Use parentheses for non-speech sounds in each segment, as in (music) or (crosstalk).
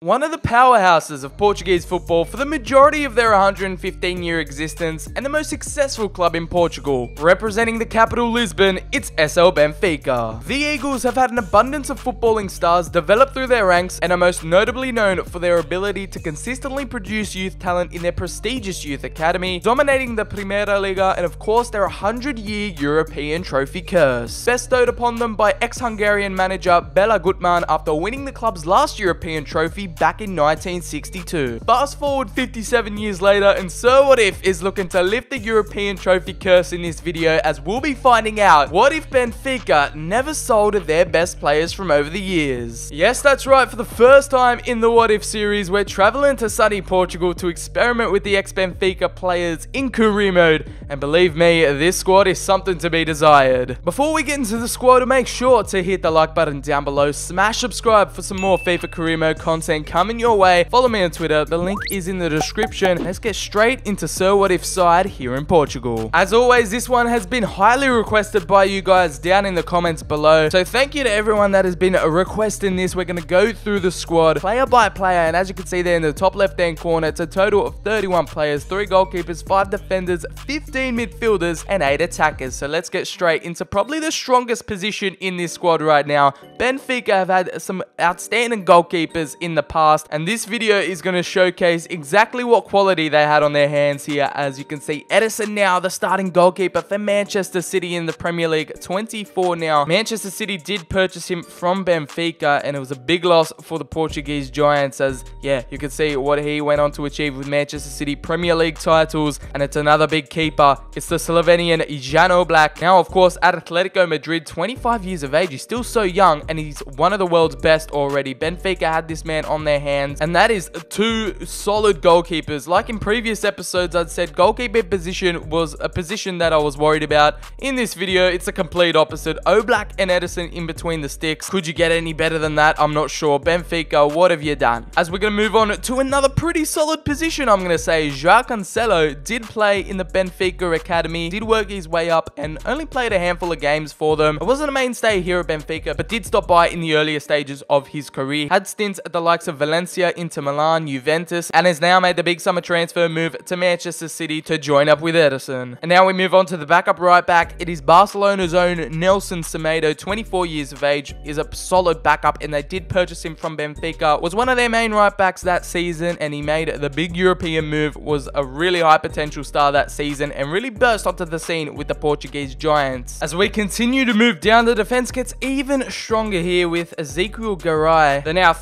One of the powerhouses of Portuguese football for the majority of their 115 year existence and the most successful club in Portugal. Representing the capital Lisbon, it's SL Benfica. The Eagles have had an abundance of footballing stars develop through their ranks and are most notably known for their ability to consistently produce youth talent in their prestigious youth academy, dominating the Primeira Liga and of course their 100 year European trophy curse. Bestowed upon them by ex-Hungarian manager Bela Guttmann after winning the club's last European trophy back in 1962. Fast forward 57 years later and Sir What If is looking to lift the European trophy curse in this video as we'll be finding out what if Benfica never sold their best players from over the years. Yes, that's right, for the first time in the What If series, we're traveling to sunny Portugal to experiment with the ex-Benfica players in career mode, and believe me, this squad is something to be desired. Before we get into the squad, make sure to hit the like button down below, smash subscribe for some more FIFA career mode content coming your way. Follow me on Twitter. The link is in the description. Let's get straight into Sir What If side here in Portugal. As always, this one has been highly requested by you guys down in the comments below. So thank you to everyone that has been requesting this. We're going to go through the squad player by player. And as you can see there in the top left hand corner, it's a total of 31 players, 3 goalkeepers, 5 defenders, 15 midfielders, and 8 attackers. So let's get straight into probably the strongest position in this squad right now. Benfica have had some outstanding goalkeepers in the past and this video is going to showcase exactly what quality they had on their hands here. As you can see Ederson now the starting goalkeeper for Manchester City in the Premier League 24 now. Manchester City did purchase him from Benfica and it was a big loss for the Portuguese Giants as yeah you can see what he went on to achieve with Manchester City Premier League titles and it's another big keeper. It's the Slovenian Jan Oblak. Now of course at Atletico Madrid 25 years of age he's still so young and he's one of the world's best already. Benfica had this man on on their hands, and that is two solid goalkeepers. Like in previous episodes, I'd said goalkeeper position was a position that I was worried about. In this video, it's a complete opposite. Oblak and Ederson in between the sticks. Could you get any better than that? I'm not sure. Benfica, what have you done? As we're going to move on to another pretty solid position, I'm going to say Joao Cancelo did play in the Benfica Academy, did work his way up, and only played a handful of games for them. It wasn't a mainstay here at Benfica, but did stop by in the earlier stages of his career. Had stints at the likes of Valencia, Inter Milan, Juventus, and has now made the big summer transfer move to Manchester City to join up with Ederson. And now we move on to the backup right back. It is Barcelona's own Nelson Semedo, 24 years of age, is a solid backup, and they did purchase him from Benfica. Was one of their main right backs that season, and he made the big European move. Was a really high potential star that season, and really burst onto the scene with the Portuguese Giants. As we continue to move down, the defense gets even stronger here with Ezequiel Garay, the now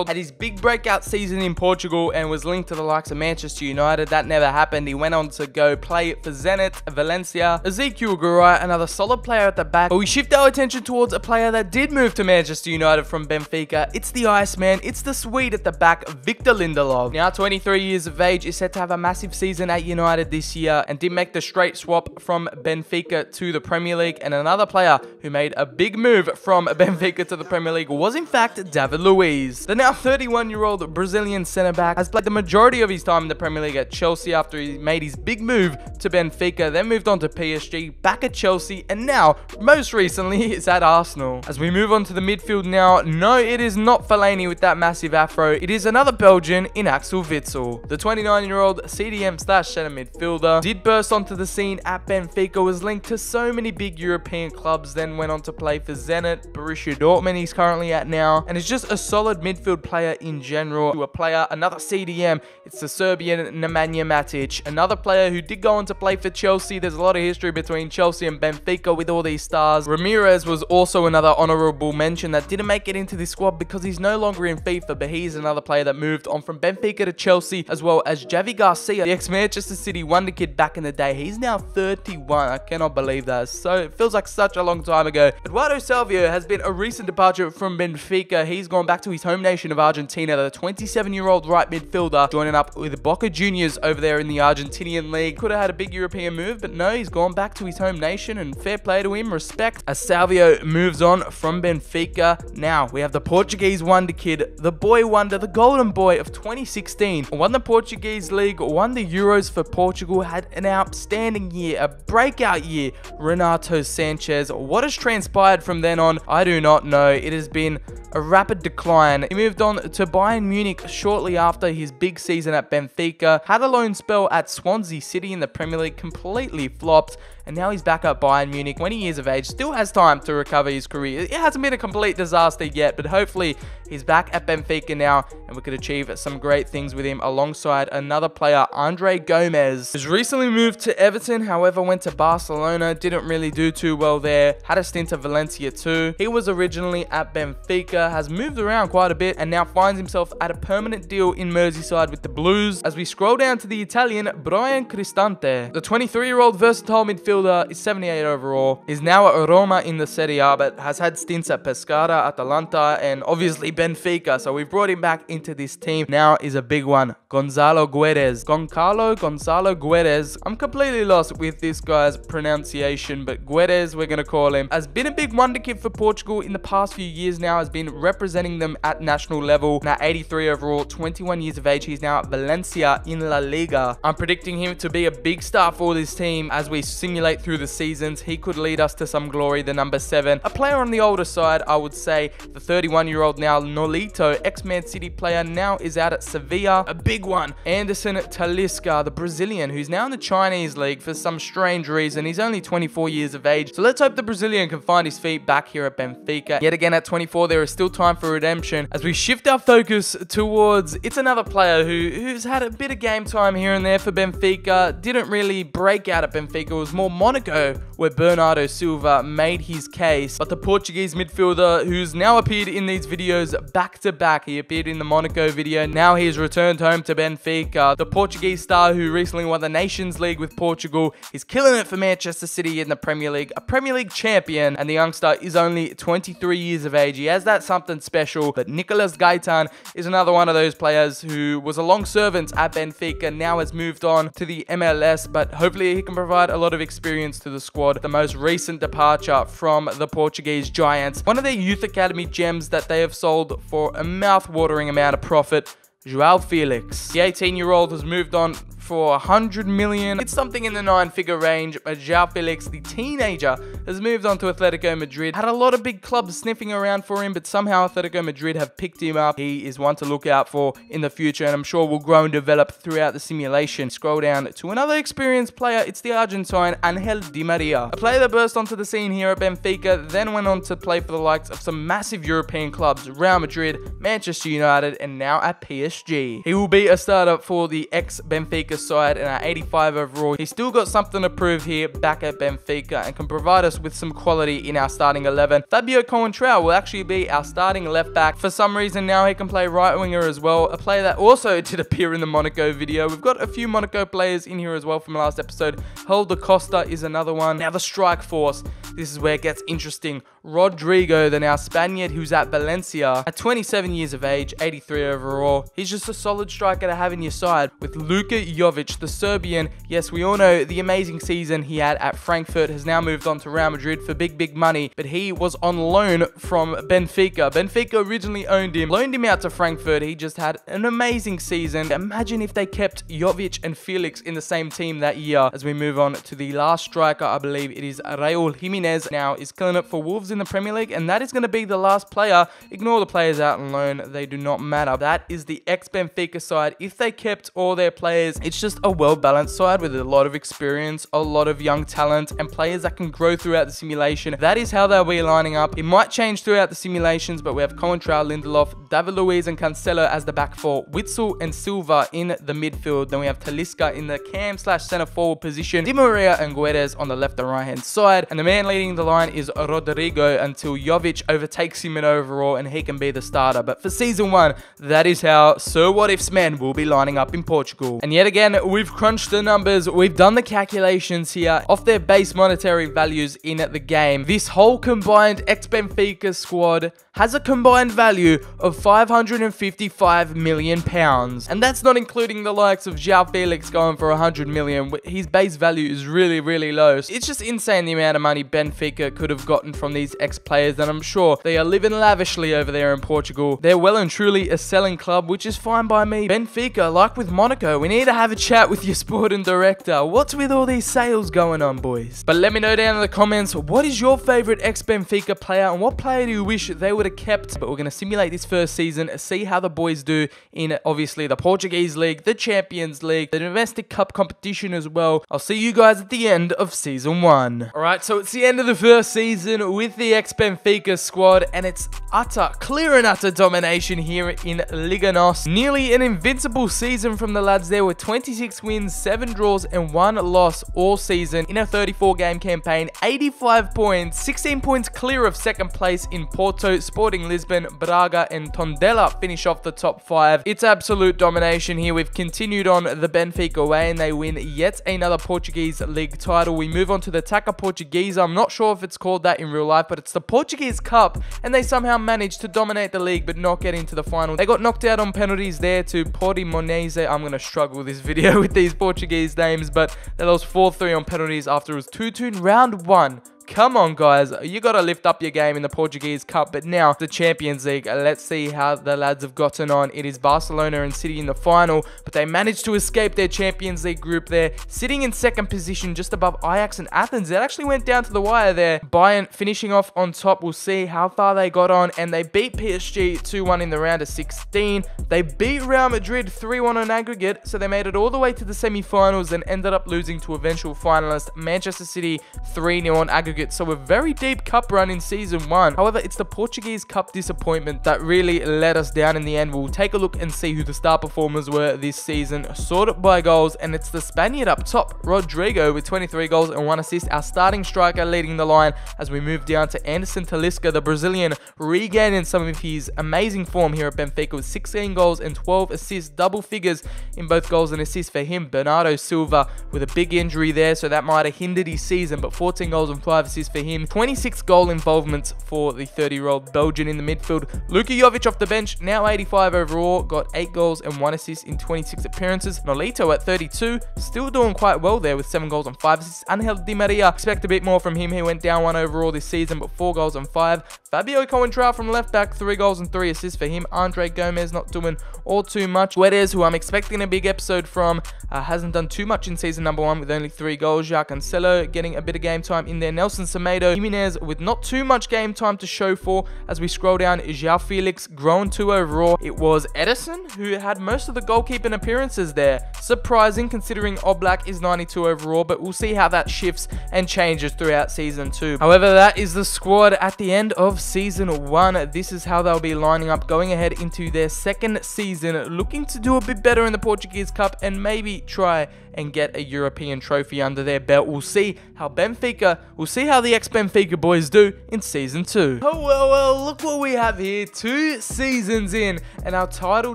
31-year-old had his big breakout season in Portugal and was linked to the likes of Manchester United. That never happened. He went on to go play for Zenit, Valencia. Ezequiel Garay, another solid player at the back. But we shift our attention towards a player that did move to Manchester United from Benfica. It's the Iceman. It's the Swede at the back, Victor Lindelof. Now 23 years of age, is set to have a massive season at United this year and did make the straight swap from Benfica to the Premier League. And another player who made a big move from (laughs) Benfica to the Premier League was in fact David Luiz. The now now 31-year-old Brazilian centre-back has played the majority of his time in the Premier League at Chelsea after he made his big move to Benfica, then moved on to PSG, back at Chelsea, and now, most recently, (laughs) is at Arsenal. As we move on to the midfield now, no, it is not Fellaini with that massive afro. It is another Belgian in Axel Witsel. The 29-year-old CDM slash centre midfielder did burst onto the scene at Benfica, was linked to so many big European clubs, then went on to play for Zenit, Borussia Dortmund he's currently at now, and is just a solid midfield player in general. To a player, another CDM, it's the Serbian Nemanja Matic. Another player who did go on to play for Chelsea. There's a lot of history between Chelsea and Benfica with all these stars. Ramires was also another honourable mention that didn't make it into this squad because he's no longer in FIFA, but he's another player that moved on from Benfica to Chelsea, as well as Javi Garcia, the ex-Manchester City wonder kid back in the day. He's now 31. I cannot believe that. So it feels like such a long time ago. Eduardo Salvio has been a recent departure from Benfica. He's gone back to his home nation of Argentina, the 27-year-old right midfielder, joining up with Boca Juniors over there in the Argentinian league. Could have had a big European move, but no, he's gone back to his home nation, and fair play to him, respect. As Salvio moves on from Benfica, now we have the Portuguese wonder kid, the boy wonder, the golden boy of 2016. Won the Portuguese league, won the Euros for Portugal, had an outstanding year, a breakout year. Renato Sanches. What has transpired from then on, I do not know. It has been a rapid decline. He moved on to Bayern Munich shortly after his big season at Benfica, had a loan spell at Swansea City in the Premier League, completely flopped, and now he's back at Bayern Munich, 20 years of age, still has time to recover his career. It hasn't been a complete disaster yet, but hopefully he's back at Benfica now, and we could achieve some great things with him alongside another player, Andre Gomes, who's recently moved to Everton, however went to Barcelona, didn't really do too well there, had a stint at Valencia too. He was originally at Benfica, has moved around quite a bit, and now finds himself at a permanent deal in Merseyside with the Blues. As we scroll down to the Italian, Bryan Cristante, the 23-year-old versatile midfielder midfielder, is 78 overall, is now at Roma in the Serie A, but has had stints at Pescara, Atalanta, and obviously Benfica. So we've brought him back into this team. Now is a big one. Gonzalo Guedes. Goncalo Gonzalo Guedes. I'm completely lost with this guy's pronunciation, but Guedes, we're going to call him, has been a big wonderkid for Portugal in the past few years now, has been representing them at national level. Now 83 overall, 21 years of age. He's now at Valencia in La Liga. I'm predicting him to be a big star for this team as we simulate through the seasons. He could lead us to some glory, the number seven. A player on the older side, I would say, the 31-year-old now, Nolito, ex-Man City player, now is out at Sevilla. A big one. Anderson Talisca, the Brazilian, who's now in the Chinese league for some strange reason. He's only 24 years of age. So let's hope the Brazilian can find his feet back here at Benfica. Yet again, at 24, there is still time for redemption as we shift our focus towards, it's another player who, who's had a bit of game time here and there for Benfica. Didn't really break out at Benfica. It was more Monaco, where Bernardo Silva made his case. But the Portuguese midfielder, who's now appeared in these videos back to back, he appeared in the Monaco video, now he's returned home to Benfica. The Portuguese star who recently won the Nations League with Portugal is killing it for Manchester City in the Premier League, a Premier League champion, and the youngster is only 23 years of age. He has that something special, but Nicolas Gaitan is another one of those players who was a long servant at Benfica, now has moved on to the MLS, but hopefully he can provide a lot of experience to the squad, the most recent departure from the Portuguese Giants. One of their youth academy gems that they have sold for a mouth-watering amount of profit Joao Felix. The 18-year-old has moved on for 100 million. It's something in the nine-figure range, but Joao Felix, the teenager, has moved on to Atletico Madrid. Had a lot of big clubs sniffing around for him, but somehow Atletico Madrid have picked him up. He is one to look out for in the future, and I'm sure will grow and develop throughout the simulation. Scroll down to another experienced player. It's the Argentine Angel Di Maria, a player that burst onto the scene here at Benfica, then went on to play for the likes of some massive European clubs, Real Madrid, Manchester United, and now at PSG. He will be a starter for the ex-Benfica side and at 85 overall. He's still got something to prove here back at Benfica and can provide us with some quality in our starting 11. Fabio Coentrão will actually be our starting left back. For some reason now he can play right winger as well. A player that also (laughs) did appear in the Monaco video. We've got a few Monaco players in here as well from last episode. Helder Costa is another one. Now the strike force. This is where it gets interesting. Rodrigo, the now Spaniard who's at Valencia, at 27 years of age, 83 overall. He's just a solid striker to have in your side with Luka Jovic, the Serbian. Yes, we all know the amazing season he had at Frankfurt has now moved on to Real Madrid for big, big money, but he was on loan from Benfica. Benfica originally owned him, loaned him out to Frankfurt. He just had an amazing season. Imagine if they kept Jovic and Felix in the same team that year. As we move on to the last striker, I believe it is Raul Jimenez now is killing it for Wolves in the Premier League, and that is going to be the last player. Ignore the players out on loan, they do not matter. That is the ex-Benfica side. If they kept all their players, it's just a well-balanced side with a lot of experience, a lot of young talent, and players that can grow throughout the simulation. That is how they'll be lining up. It might change throughout the simulations, but we have Coentrão, Lindelof, David Luiz, and Cancelo as the back four, Witsel and Silva in the midfield. Then we have Talisca in the cam slash center forward position, Di Maria and Guedes on the left and right hand side, and the man leading the line is Rodrigo until Jovic overtakes him in overall and he can be the starter. But for season one, that is how Sir What If's men will be lining up in Portugal. And yet again, we've crunched the numbers, we've done the calculations here off their base monetary values in the game. This whole combined ex-Benfica squad has a combined value of 555 million pounds. And that's not including the likes of Joao Felix going for 100 million. His base value is really, really low. It's just insane the amount of money Benfica could have gotten from these these ex-players, and I'm sure they are living lavishly over there in Portugal. They're well and truly a selling club, which is fine by me. Benfica, like with Monaco, we need to have a chat with your sporting director. What's with all these sales going on, boys? But let me know down in the comments, what is your favorite ex-Benfica player, and what player do you wish they would have kept? But we're going to simulate this first season, see how the boys do in, obviously, the Portuguese League, the Champions League, the Domestic Cup competition as well. I'll see you guys at the end of Season 1. Alright, so it's the end of the first season with the ex-Benfica squad, and it's utter, clear and utter domination here in Liga NOS. Nearly an invincible season from the lads there with 26 wins, 7 draws, and 1 loss all season in a 34-game campaign. 85 points, 16 points clear of second place in Porto, Sporting Lisbon, Braga, and Tondela finish off the top 5. It's absolute domination here. We've continued on the Benfica way, and they win yet another Portuguese league title. We move on to the Taça Portuguesa. I'm not sure if it's called that in real life, but it's the Portuguese Cup, and they somehow managed to dominate the league but not get into the final. They got knocked out on penalties there to Portimonense. I'm going to struggle this (laughs) video with these Portuguese names, but they lost 4-3 on penalties after it was 2-2 in round 1 Come on, guys. You got to lift up your game in the Portuguese Cup. But now, the Champions League. Let's see how the lads have gotten on. It is Barcelona and City in the final. But they managed to escape their Champions League group there. Sitting in second position just above Ajax and Athens. It actually went down to the wire there. Bayern finishing off on top. We'll see how far they got on. And they beat PSG 2-1 in the round of 16. They beat Real Madrid 3-1 on aggregate. So they made it all the way to the semi-finals and ended up losing to eventual finalist Manchester City 3-0 on aggregate so a very deep cup run in season one. However, it's the Portuguese Cup disappointment that really let us down in the end. We'll take a look and see who the star performers were this season, sorted by goals, and it's the Spaniard up top, Rodrigo, with 23 goals and one assist, our starting striker leading the line as we move down to Anderson Talisca, the Brazilian, regaining some of his amazing form here at Benfica with 16 goals and 12 assists, double figures in both goals and assists for him. Bernardo Silva with a big injury there, so that might have hindered his season, but 14 goals and 5 assists for him. 26 goal involvements for the 30-year-old Belgian in the midfield. Luka Jovic off the bench, now 85 overall, got 8 goals and 1 assist in 26 appearances. Nolito at 32, still doing quite well there with 7 goals and 5 assists. Angel Di Maria, expect a bit more from him. He went down 1 overall this season, but 4 goals and 5. Fabio Coentrao from left back, 3 goals and 3 assists for him. Andre Gomes not doing all too much. Guedes, who I'm expecting a big episode from, uh, hasn't done too much in season number 1 with only 3 goals. Joao Cancelo getting a bit of game time in there. Nelson Nelson Semedo, Jimenez with not too much game time to show for. As we scroll down, João Felix grown to overall. It was Ederson who had most of the goalkeeping appearances there. Surprising considering Oblak is 92 overall, but we'll see how that shifts and changes throughout season 2. However, that is the squad at the end of season 1. This is how they'll be lining up going ahead into their second season, looking to do a bit better in the Portuguese Cup and maybe try and get a European trophy under their belt. We'll see how Benfica, we'll see how the ex-Benfica boys do in Season 2. Oh, well, well, look what we have here. Two seasons in, and our title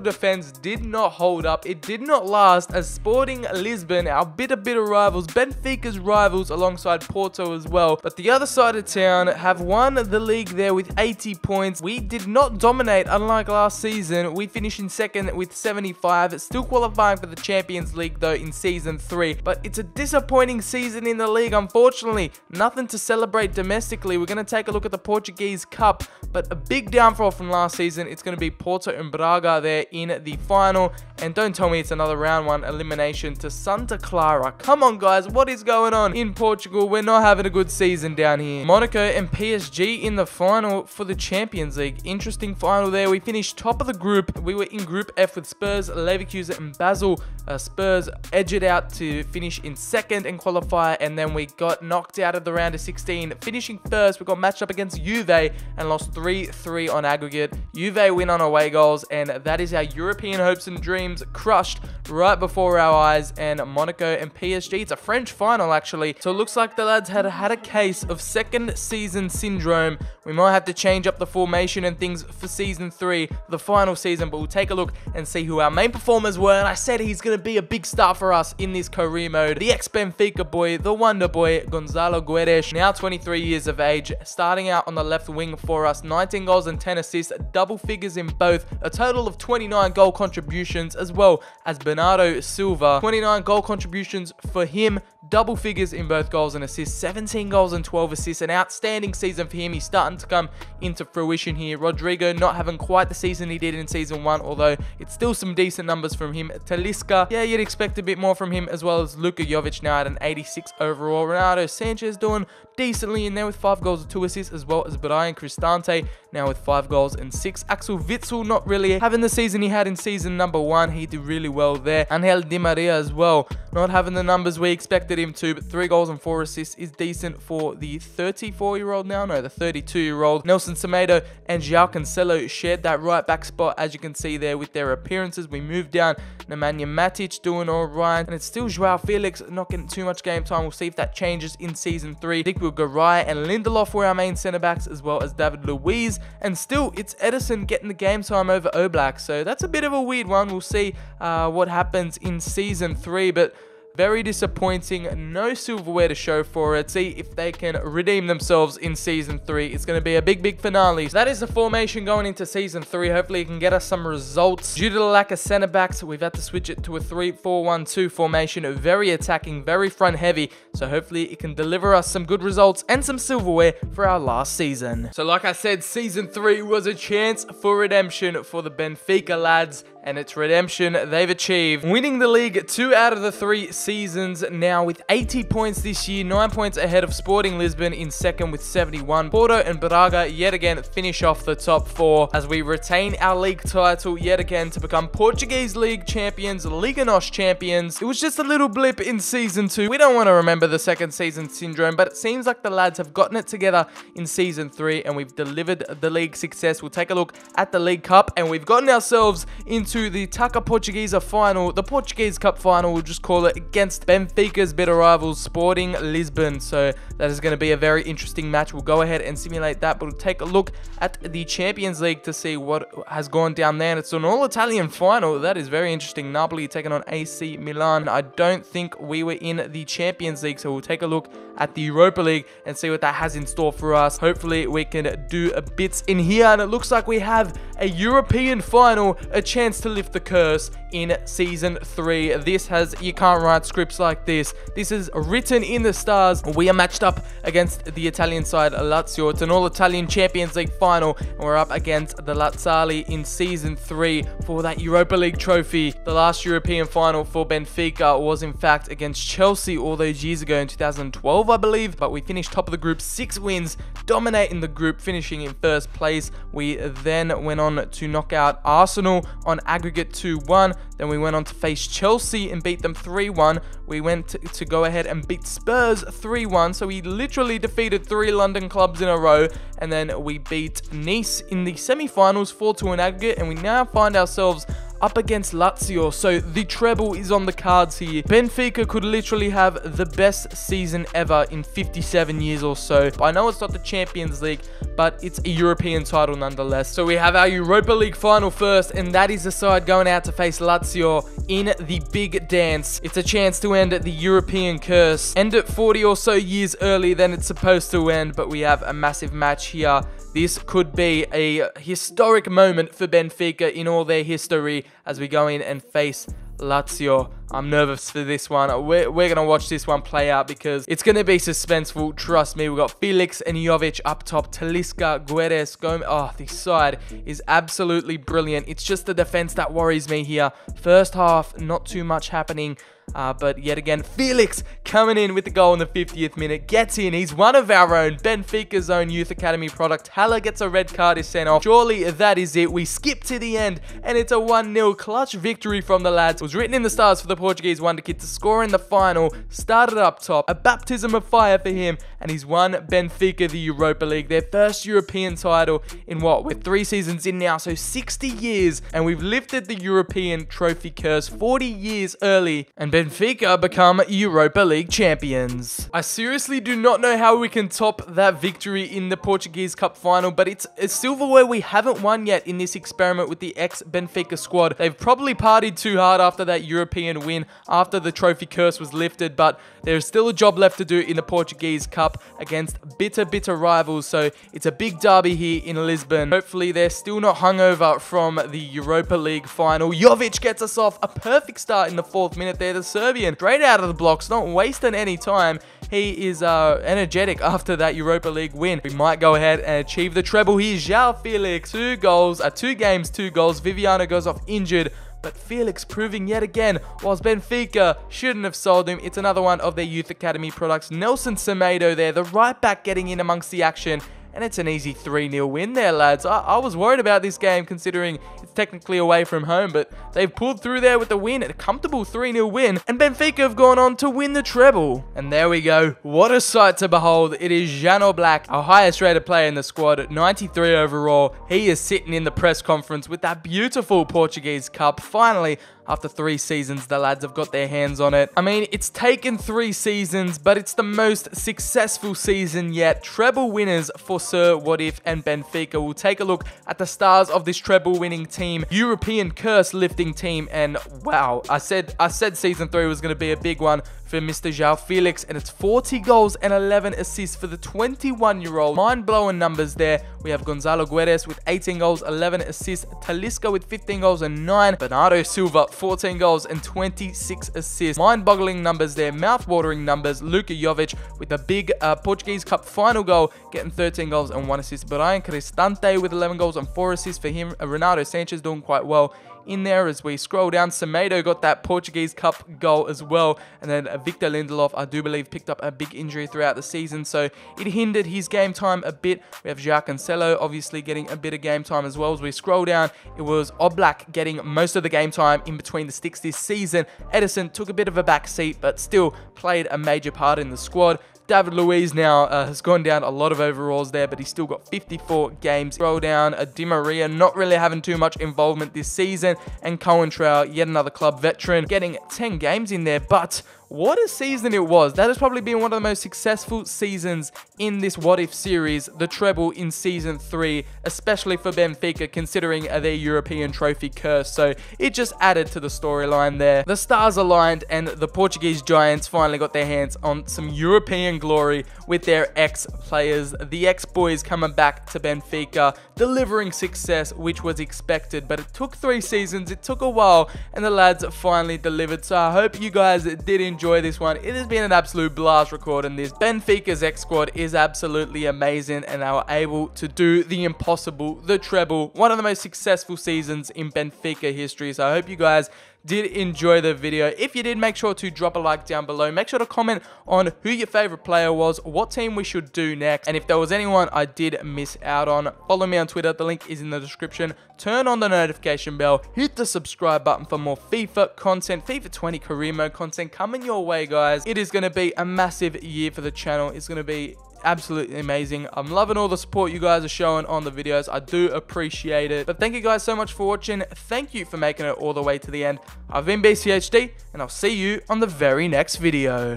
defense did not hold up. It did not last as Sporting Lisbon, our bitter, bitter rivals, Benfica's rivals alongside Porto as well. But the other side of town have won the league there with 80 points. We did not dominate unlike last season. We finished in second with 75, still qualifying for the Champions League though in Season season 3. But it's a disappointing season in the league, unfortunately. Nothing to celebrate domestically. We're going to take a look at the Portuguese Cup, but a big downfall from last season. It's going to be Porto and Braga there in the final. And don't tell me it's another round one elimination to Santa Clara. Come on, guys. What is going on in Portugal? We're not having a good season down here. Monaco and PSG in the final for the Champions League. Interesting final there. We finished top of the group. We were in Group F with Spurs, Leverkusen, and Basel. Uh, Spurs edged out to finish in second and qualify, and then we got knocked out of the round of 16. Finishing first, we got matched up against Juve and lost 3-3 on aggregate. Juve win on away goals, and that is our European hopes and dreams crushed right before our eyes. And Monaco and PSG, it's a French final actually, so it looks like the lads had had a case of second season syndrome. We might have to change up the formation and things for season three, the final season, but we'll take a look and see who our main performers were. And I said he's going to be a big star for us in this career mode. The ex-Benfica boy, the wonder boy, Gonzalo Guedes, now 23 years of age, starting out on the left wing for us, 19 goals and 10 assists, double figures in both, a total of 29 goal contributions, as well as Bernardo Silva, 29 goal contributions for him, double figures in both goals and assists, 17 goals and 12 assists, an outstanding season for him. He's starting to come into fruition here. Rodrigo not having quite the season he did in season one, although it's still some decent numbers from him. Talisca, yeah, you'd expect a bit more from him, as well as Luka Jovic now at an 86 overall. Ronaldo Sanches doing decently in there with 5 goals and 2 assists, as well as Bryan Cristante now with 5 goals and 6. Axel Witsel not really having the season he had in season number 1. He did really well there. Angel Di Maria as well, not having the numbers we expected him to, but 3 goals and 4 assists is decent for the 34-year-old now. No, the 32-year-old. Nelson Semedo and Joao Cancelo shared that right back spot, as you can see there with their appearances. We moved down Nemanja Matic doing all right, and it's still Joao Felix not getting too much game time. We'll see if that changes in season 3. I think we'll Garay and Lindelof were our main centre backs, as well as David Luiz, and still it's Ederson getting the game time over Oblak, so that's a bit of a weird one. We'll see uh, what happens in season 3, but very disappointing. No silverware to show for it. See if they can redeem themselves in Season 3. It's going to be a big, big finale. So that is the formation going into Season 3. Hopefully, it can get us some results. Due to the lack of centre backs, we've had to switch it to a 3-4-1-2 formation. Very attacking, very front heavy. So hopefully, it can deliver us some good results and some silverware for our last season. So like I said, Season 3 was a chance for redemption for the Benfica lads and its redemption they've achieved. Winning the league two out of the three seasons now with 80 points this year, 9 points ahead of Sporting Lisbon in second with 71. Porto and Braga yet again finish off the top four as we retain our league title yet again to become Portuguese League champions, Liga NOS champions. It was just a little blip in season two. We don't want to remember the second season syndrome, but it seems like the lads have gotten it together in season three and we've delivered the league success. We'll take a look at the League Cup and we've gotten ourselves into to the Taça Portuguesa final, the Portuguese Cup final, we'll just call it, against Benfica's bitter rivals, Sporting Lisbon. So that is going to be a very interesting match. We'll go ahead and simulate that, but we'll take a look at the Champions League to see what has gone down there. And it's an all-Italian final. That is very interesting. Napoli taking on AC Milan. I don't think we were in the Champions League, so we'll take a look at the Europa League and see what that has in store for us. Hopefully, we can do a bits in here, and it looks like we have a European final, a chance to lift the curse in season three. This has, you can't write scripts like this. This is written in the stars. We are matched up against the Italian side, Lazio. It's an all-Italian Champions League final, and we're up against the Laziali in season three for that Europa League trophy. The last European final for Benfica was in fact against Chelsea all those years ago in 2012, I believe, but we finished top of the group, six wins, dominating the group, finishing in first place. We then went on to knock out Arsenal on aggregate 2-1. Then we went on to face Chelsea and beat them 3-1. We went to, to go ahead and beat Spurs 3-1. So we literally defeated three London clubs in a row. And then we beat Nice in the semi-finals 4-2 in aggregate. And we now find ourselves up against Lazio, so the treble is on the cards here. Benfica could literally have the best season ever in 57 years or so. I know it's not the Champions League, but it's a European title nonetheless. So we have our Europa League final first, and that is the side going out to face Lazio in the big dance. It's a chance to end at the European curse. End it 40 or so years early than it's supposed to end, but we have a massive match here. This could be a historic moment for Benfica in all their history as we go in and face Lazio. I'm nervous for this one. We're, we're going to watch this one play out because it's going to be suspenseful. Trust me. We've got Felix and Jovic up top. Talisca, Guedes, Gomes. Oh, this side is absolutely brilliant. It's just the defense that worries me here. First half, not too much happening. Uh, but yet again, Felix coming in with the goal in the 50th minute. Gets in. He's one of our own. Benfica's own Youth Academy product. Haller gets a red card, is sent off. Surely that is it. We skip to the end, and it's a 1-0 clutch victory from the lads. It was written in the stars for the Portuguese wonder kid to score in the final. Started up top. A baptism of fire for him, and he's won Benfica the Europa League. Their first European title in what? We're three seasons in now, so 60 years, and we've lifted the European trophy curse 40 years early, and Benfica become Europa League champions. I seriously do not know how we can top that victory in the Portuguese Cup final, but it's a silverware we haven't won yet in this experiment with the ex-Benfica squad. They've probably partied too hard after that European win, after the trophy curse was lifted, but there's still a job left to do in the Portuguese Cup against bitter, bitter rivals, so it's a big derby here in Lisbon. Hopefully they're still not hungover from the Europa League final. Jovic gets us off a perfect start in the fourth minute there. The Serbian, straight out of the blocks, not wasting any time. He is uh, energetic after that Europa League win. We might go ahead and achieve the treble here. João Felix, two goals, uh, two games, two goals. Viviano goes off injured but Felix proving yet again, whilst Benfica shouldn't have sold him, it's another one of their youth academy products. Nelson Semedo there, the right back getting in amongst the action, and it's an easy 3-0 win there, lads. I, I, was worried about this game considering it's technically away from home, but they've pulled through there with the win, a comfortable 3-0 win, and Benfica have gone on to win the treble. And there we go. What a sight to behold. It is Jan Oblak, our highest rated player in the squad at 93 overall. He is sitting in the press conference with that beautiful Portuguese cup. Finally, after three seasons, the lads have got their hands on it. I mean, it's taken three seasons, but it's the most successful season yet. Treble winners for Sir What If and Benfica. We'll take a look at the stars of this treble winning team, European curse lifting team, and wow, I said I said season three was going to be a big one for Mr. João Felix, and it's 40 goals and 11 assists for the 21-year-old. Mind-blowing numbers there. We have Gonzalo Guedes with 18 goals, 11 assists, Talisca with 15 goals and 9, Bernardo Silva 14 goals and 26 assists. Mind-boggling numbers there, mouth-watering numbers. Luka Jovic with a big uh, Portuguese Cup final goal, getting 13 goals and 1 assist. Bryan Cristante with 11 goals and 4 assists for him. Renato Sanches doing quite well in there as we scroll down. Semedo got that Portuguese Cup goal as well. And then Victor Lindelof, I do believe, picked up a big injury throughout the season. So it hindered his game time a bit. We have João Cancelo obviously getting a bit of game time as well. As we scroll down, it was Oblak getting most of the game time in between the sticks this season. Ederson took a bit of a back seat, but still played a major part in the squad. David Luiz now uh, has gone down a lot of overalls there, but he's still got 54 games. Roll down a Di Maria, not really having too much involvement this season. And Cohen Coentrao, yet another club veteran, getting 10 games in there, but what a season it was. That has probably been one of the most successful seasons in this What If series, the treble in season 3, especially for Benfica considering their European trophy curse. So it just added to the storyline there. The stars aligned and the Portuguese Giants finally got their hands on some European glory with their ex-players. The ex-boys coming back to Benfica, delivering success which was expected, but it took three seasons, it took a while, and the lads finally delivered. So I hope you guys did enjoy enjoy this one. It has been an absolute blast recording this. Benfica's X squad is absolutely amazing and they were able to do the impossible, the treble, one of the most successful seasons in Benfica history. So I hope you guys did enjoy the video. If you did, make sure to drop a like down below. Make sure to comment on who your favorite player was, what team we should do next, and if there was anyone I did miss out on, follow me on Twitter. The link is in the description. Turn on the notification bell, hit the subscribe button for more FIFA content, FIFA 20 career mode content coming your way, guys. It is going to be a massive year for the channel. It's going to be absolutely amazing. I'm loving all the support you guys are showing on the videos. I do appreciate it. But thank you guys so much for watching. Thank you for making it all the way to the end. I've been BCHD, and I'll see you on the very next video.